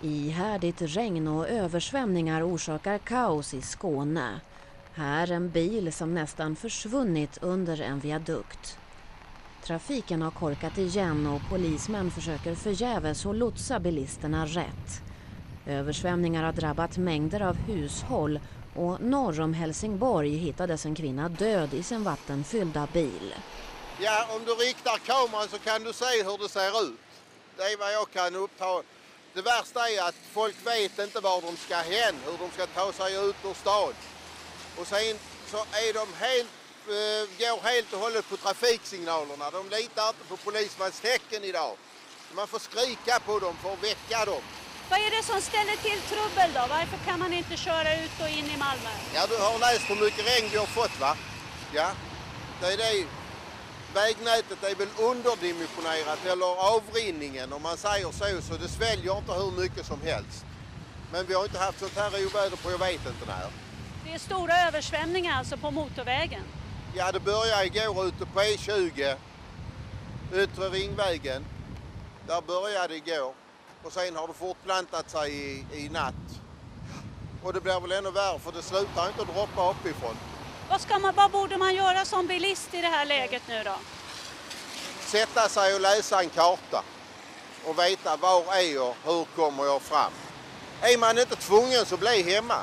Ihärdigt regn och översvämningar orsakar kaos i Skåne. Här en bil som nästan försvunnit under en viadukt. Trafiken har korkat igen och polismän försöker förgäves att lotsa bilisterna rätt. Översvämningar har drabbat mängder av hushåll och norr om Helsingborg hittades en kvinna död i sin vattenfyllda bil. Ja, om du riktar kameran så kan du se hur det ser ut. Det är vad jag kan uppta. Det värsta är att folk vet inte var de ska hen, hur de ska ta sig ut ur stan. Och sen så är de helt, eh, går helt och hållet på trafiksignalerna. De litar inte på polismans tecken idag. Man får skrika på dem för att väcka dem. Vad är det som ställer till trubbel då? Varför kan man inte köra ut och in i Malmö? Ja, du har läst hur mycket regn vi har fått va? Ja, det är det. Vägnätet är väl underdimensionerat eller avrinningen om man säger så, så det sväljer inte hur mycket som helst. Men vi har inte haft sånt här oväder på jag vet inte när. Det är stora översvämningar alltså på motorvägen. Ja, det började igår ute på E20, Yttre Ringvägen. Där började det igår. Och sen har det fortplantat sig i, i natt. Och det blir väl ännu värre för det slutar inte droppa uppifrån. Vad, ska man, vad borde man göra som bilist i det här läget nu då? Sätta sig och läsa en karta och veta var är jag, hur kommer jag fram. Är man inte tvungen så bli hemma.